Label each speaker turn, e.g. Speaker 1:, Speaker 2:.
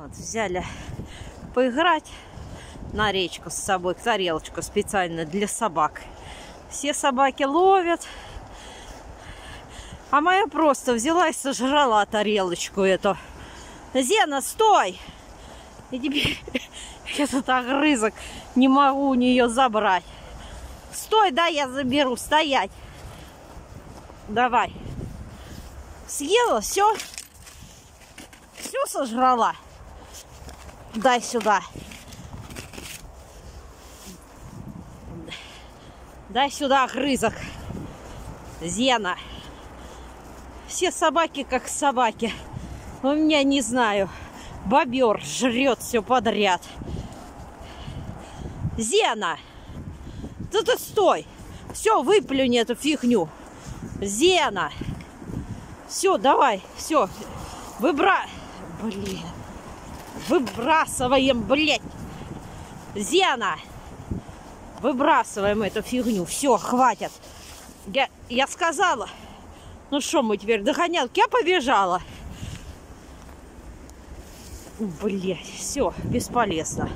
Speaker 1: Вот, взяли поиграть на речку с собой, тарелочку специально для собак. Все собаки ловят. А моя просто взяла и сожрала тарелочку эту. Зена, стой! И теперь этот огрызок не могу у нее забрать. Стой, да, я заберу, стоять. Давай. Съела, все? Все сожрала? Дай сюда. Дай сюда грызок. Зена. Все собаки как собаки. У меня не знаю. Бобер жрет все подряд. Зена! Да ты стой! Все, выплюни эту фигню. Зена! Все, давай, все. Выбра... Блин. Выбрасываем, блядь. Зена! Выбрасываем эту фигню. Все, хватит. Я, я сказала. Ну что мы теперь, догонялки? Я побежала. Блять, все, бесполезно.